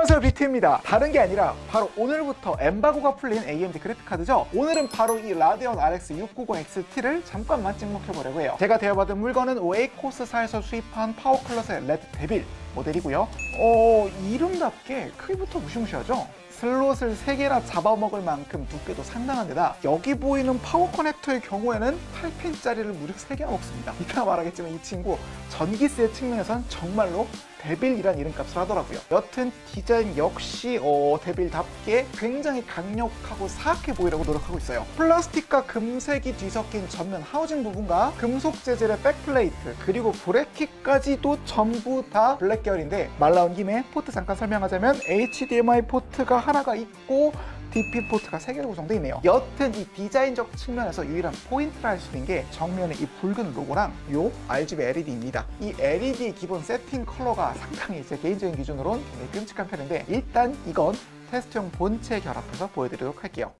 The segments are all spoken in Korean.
안녕하세요 비트입니다. 다른 게 아니라 바로 오늘부터 엠바고가 풀린 AMD 그래픽카드죠? 오늘은 바로 이 라데온 RX 6950XT를 잠깐만 찍먹해보려고 해요. 제가 대여받은 물건은 웨이코스사에서 수입한 PowerColor사의 Red Devil 모델이고요. 어 이름답게 크기부터 무시무시하죠? 슬롯을 3개나 잡아먹을 만큼 두께도 상당한 데다. 여기 보이는 파워 커넥터의 경우에는 8핀짜리를 무려 3개나 먹습니다. 이따 말하겠지만 이 친구 전기세 측면에선 정말로 Devil이란 이름값을 하더라고요. 여튼 디자인 역시 어, Devil답게 굉장히 강력하고 사악해 보이려고 노력하고 있어요. 플라스틱과 금색이 뒤섞인 전면 하우징 부분과 금속 재질의 backplate 그리고 bracket까지도 전부 다 블랙 계열인데 말 나온 김에 포트 잠깐 설명하자면 HDMI 포트가 하나가 있고 DP 포트가 3개로 구성되어 있네요. 여튼 이 디자인적 측면에서 유일한 포인트를 할 수 있는 게 정면에 이 붉은 로고랑 요 RGB LED입니다. 이 LED 기본 세팅 컬러가 상당히 제 개인적인 기준으로는 굉장히 끔찍한 편인데 일단 이건 테스트용 본체 결합해서 보여드리도록 할게요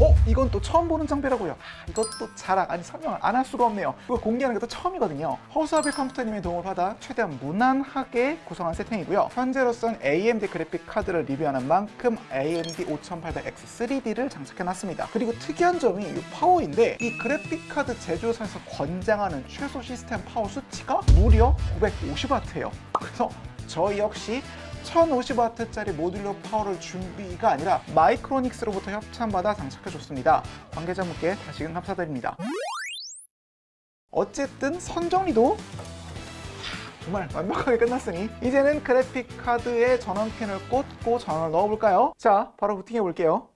어? 이건 또 처음 보는 장비라고요. 아, 이것도 자랑, 아니 설명을 안 할 수가 없네요. 이거 공개하는 게 또 처음이거든요. 허수아비 컴퓨터님의 도움을 받아 최대한 무난하게 구성한 세팅이고요. 현재로선 AMD 그래픽 카드를 리뷰하는 만큼 AMD 5800X 3D를 장착해놨습니다. 그리고 특이한 점이 이 파워인데 이 그래픽 카드 제조사에서 권장하는 최소 시스템 파워 수치가 무려 950W예요. 그래서 저 역시 1050W짜리 모듈러 파워를 준비가 아니라 마이크로닉스로부터 협찬받아 장착해줬습니다. 관계자분께 다시금 감사드립니다. 어쨌든 선정리도 정말 완벽하게 끝났으니 이제는 그래픽 카드에 전원핀을 꽂고 전원을 넣어볼까요? 자, 바로 부팅해 볼게요.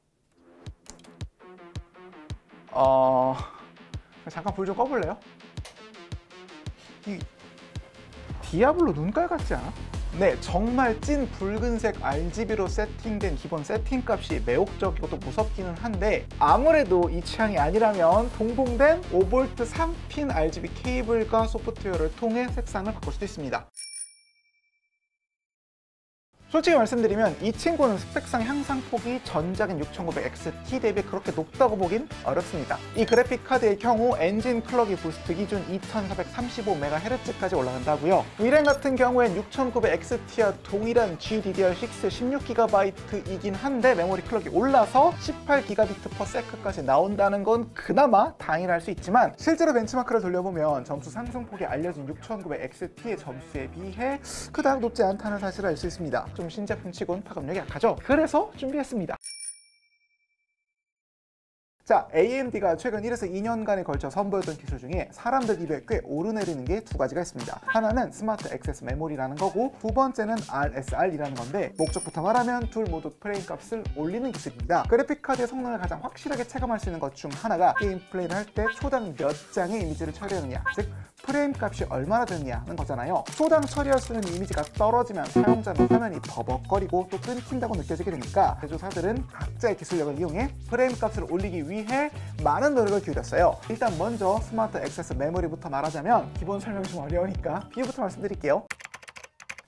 어... 잠깐 불 좀 꺼볼래요? 이 디아블로 눈깔 같지 않아? 네, 정말 찐 붉은색 RGB로 세팅된 기본 세팅 값이 매혹적이고 또 무섭기는 한데 아무래도 이 취향이 아니라면 동봉된 5V 3핀 RGB 케이블과 소프트웨어를 통해 색상을 바꿀 수도 있습니다. 솔직히 말씀드리면 이 친구는 스펙상 향상폭이 전작인 6900XT 대비 그렇게 높다고 보긴 어렵습니다. 이 그래픽 카드의 경우 엔진 clock이 boost 기준 2435MHz까지 올라간다고요. VRAM 같은 경우엔 6900XT와 동일한 GDDR6 16GB이긴 한데 메모리 clock이 올라서 18GB/s까지 나온다는 건 그나마 다행이라 할수 있지만 실제로 벤치마크를 돌려보면 점수 상승폭이 알려진 6900XT의 점수에 비해 그닥 높지 않다는 사실을 알 수 있습니다. 좀 신제품 치곤 파급력이 약하죠. 그래서 준비했습니다. 자, AMD가 최근 1에서 2년간에 걸쳐 선보였던 기술 중에 사람들 입에 꽤 오르내리는 게 두 가지가 있습니다. 하나는 스마트 액세스 메모리라는 거고 두 번째는 RSR이라는 건데 목적부터 말하면 둘 모두 프레임 값을 올리는 기술입니다. 그래픽 카드의 성능을 가장 확실하게 체감할 수 있는 것 중 하나가 게임 플레이를 할 때 초당 몇 장의 이미지를 처리하느냐 즉 프레임 값이 얼마나 되느냐는 거잖아요. 초당 처리할 수 있는 이미지가 떨어지면 사용자는 화면이 버벅거리고 또 끊긴다고 느껴지게 되니까 제조사들은 각자의 기술력을 이용해 프레임 값을 올리기 위해 많은 노력을 기울였어요. 일단 먼저 스마트 액세스 메모리부터 말하자면 기본 설명이 좀 어려우니까 비유부터 말씀드릴게요.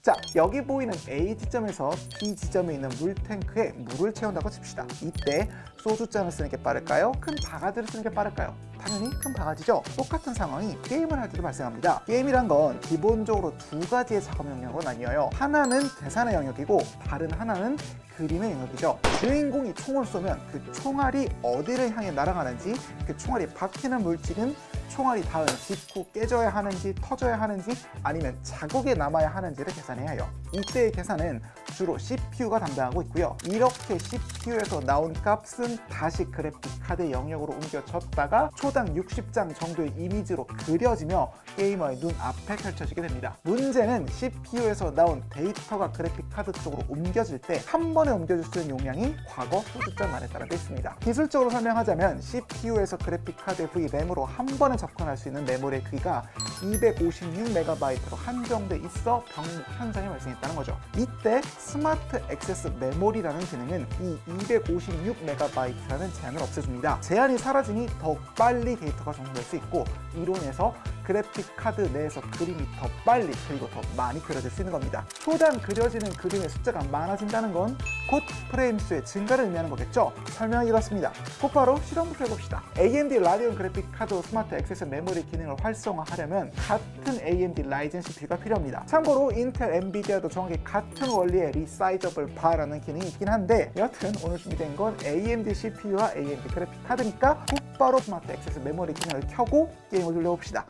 자 여기 보이는 A 지점에서 B 지점에 있는 물탱크에 물을 채운다고 칩시다. 이때 소주잔을 쓰는 게 빠를까요? 큰 바가지를 쓰는 게 빠를까요? 당연히 큰 바가지죠. 똑같은 상황이 게임을 할 때도 발생합니다. 게임이란 건 기본적으로 두 가지의 작업 영역으로 나뉘어요. 하나는 계산의 영역이고 다른 하나는 그림의 영역이죠. 주인공이 총을 쏘면 그 총알이 어디를 향해 날아가는지 그 총알이 박히는 물질은 총알이 닿은 직후 깨져야 하는지 터져야 하는지 아니면 자국이 남아야 하는지를 계산해야 해요. 이때의 계산은 주로 CPU가 담당하고 있고요. 이렇게 CPU에서 나온 값은 다시 그래픽 카드 영역으로 옮겨졌다가 초당 60장 정도의 이미지로 그려지며 게이머의 눈 앞에 펼쳐지게 됩니다. 문제는 CPU에서 나온 데이터가 그래픽 카드 쪽으로 옮겨질 때 한 번에 옮겨줄 수 있는 용량이 과거 소주잔만 했다는 데에 있습니다. 기술적으로 설명하자면 CPU에서 그래픽 카드 VRAM으로 한 번에 접근할 수 있는 메모리의 크기가 256MB로 한정돼 있어 병목 현상이 발생했다는 거죠. 이때 스마트 액세스 메모리라는 기능은 이 256MB라는 제한을 없애줍니다. 제한이 사라지니 더욱 빨리 데이터가 정리될 수 있고 이론상 그래픽 카드 내에서 그림이 더 빨리 그리고 더 많이 그려질 수 있는 겁니다. 초당 그려지는 그림의 숫자가 많아진다는 건 곧 프레임 수의 증가를 의미하는 거겠죠? 설명이 이렇습니다. 곧바로 실험부터 해봅시다. AMD 라데온 그래픽 카드 스마트 액세스 메모리 기능을 활성화하려면 같은 AMD 라이젠 CPU가 필요합니다. 참고로 인텔, 엔비디아도 정확히 같은 원리의 Resizable BAR라는 기능이 있긴 한데 여튼 오늘 준비된 건 AMD CPU와 AMD 그래픽 카드니까 곧바로 스마트 액세스 메모리 기능을 켜고 게임을 돌려봅시다.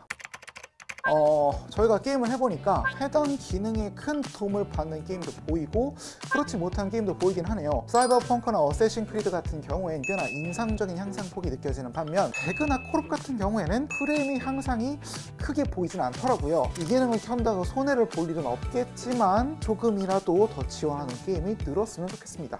어, 저희가 게임을 해보니까 해당 기능에 큰 도움을 받는 게임도 보이고 그렇지 못한 게임도 보이긴 하네요. 사이버펑크나 어세신 크리드 같은 경우엔 꽤나 인상적인 향상폭이 느껴지는 반면 배그나 콜옵 같은 경우에는 프레임의 향상이 크게 보이진 않더라고요. 이 기능을 켠다고 손해를 볼 일은 없겠지만 조금이라도 더 지원하는 게임이 늘었으면 좋겠습니다.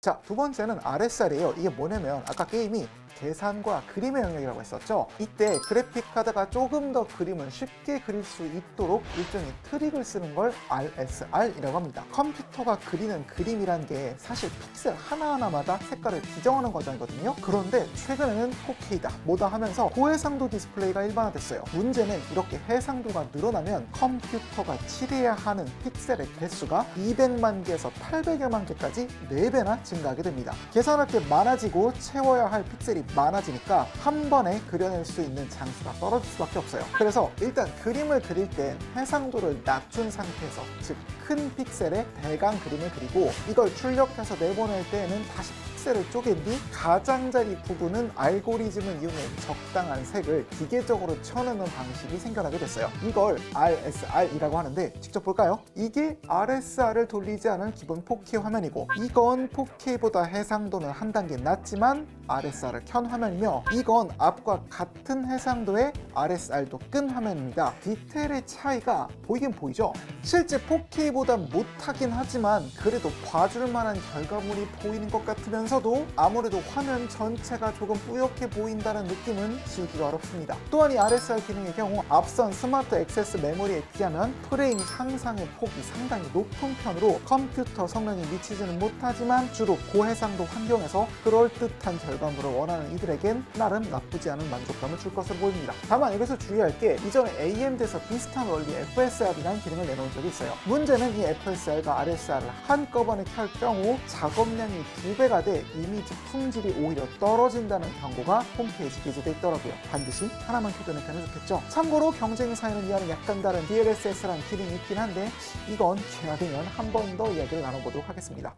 자, 두 번째는 RSR이에요. 이게 뭐냐면 아까 게임이 계산과 그림의 영역이라고 했었죠. 이때 그래픽 카드가 조금 더 그림을 쉽게 그릴 수 있도록 일종의 트릭을 쓰는 걸 RSR이라고 합니다. 컴퓨터가 그리는 그림이란 게 사실 픽셀 하나하나마다 색깔을 지정하는 과정이거든요. 그런데 최근에는 4K다, 뭐다 하면서 고해상도 디스플레이가 일반화됐어요. 문제는 이렇게 해상도가 늘어나면 컴퓨터가 칠해야 하는 픽셀의 개수가 200만 개에서 800여만 개까지 4배나 증가하게 됩니다. 계산할 게 많아지고 채워야 할 픽셀이 많아지니까 한 번에 그려낼 수 있는 장수가 떨어질 수밖에 없어요. 그래서 일단 그림을 그릴 땐 해상도를 낮춘 상태에서 즉 큰 픽셀의 대강 그림을 그리고 이걸 출력해서 내보낼 때에는 다시 픽셀을 쪼갠 뒤 가장자리 부분은 알고리즘을 이용해 적당한 색을 기계적으로 쳐내는 방식이 생겨나게 됐어요. 이걸 RSR이라고 하는데 직접 볼까요? 이게 RSR을 돌리지 않은 기본 4K 화면이고 이건 4K보다 해상도는 한 단계 낮지만 RSR을 켠 화면이며 이건 앞과 같은 해상도의 RSR도 끈 화면입니다. 디테일의 차이가 보이긴 보이죠? 실제 4K보다 못하긴 하지만 그래도 봐줄 만한 결과물이 보이는 것 같으면 서도 아무래도 화면 전체가 조금 뿌옇게 보인다는 느낌은 지우기가 어렵습니다. 또한 이 RSR 기능의 경우 앞선 스마트 액세스 메모리에 비하면 프레임 향상의 폭이 상당히 높은 편으로 컴퓨터 성능이 미치지는 못하지만 주로 고해상도 환경에서 그럴듯한 결과물을 원하는 이들에겐 나름 나쁘지 않은 만족감을 줄 것으로 보입니다. 다만 여기서 주의할 게 이전에 AMD에서 비슷한 원리의 FSR이라는 기능을 내놓은 적이 있어요. 문제는 이 FSR과 RSR을 한꺼번에 켤 경우 작업량이 두 배가 돼 이미지 품질이 오히려 떨어진다는 경고가 홈페이지 기재돼 있더라고요. 반드시 하나만 켜두니까 좋겠죠. 참고로 경쟁 사연을 이해하는 약간 다른 DLSS라는 기능이 있긴 한데 이건 기회가 되면 한 번 더 이야기를 나눠보도록 하겠습니다.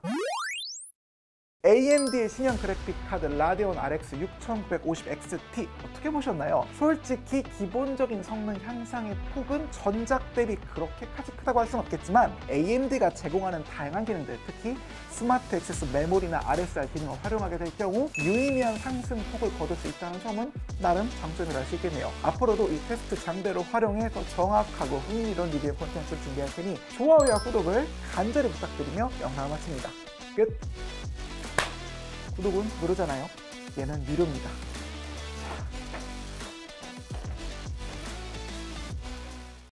AMD의 신형 그래픽 카드 라데온 RX 6950XT 어떻게 보셨나요? 솔직히 기본적인 성능 향상의 폭은 전작 대비 그렇게까지 크다고 할 수는 없겠지만 AMD가 제공하는 다양한 기능들 특히 스마트 액세스 메모리나 RSR 기능을 활용하게 될 경우 유의미한 상승 폭을 거둘 수 있다는 점은 나름 장점이라 할 수 있겠네요. 앞으로도 이 테스트 장비를 활용해 더 정확하고 흥미로운 리뷰 콘텐츠를 준비할 테니 좋아요와 구독을 간절히 부탁드리며 영상을 마칩니다. 끝! 구독은 무료잖아요. 얘는 유료입니다.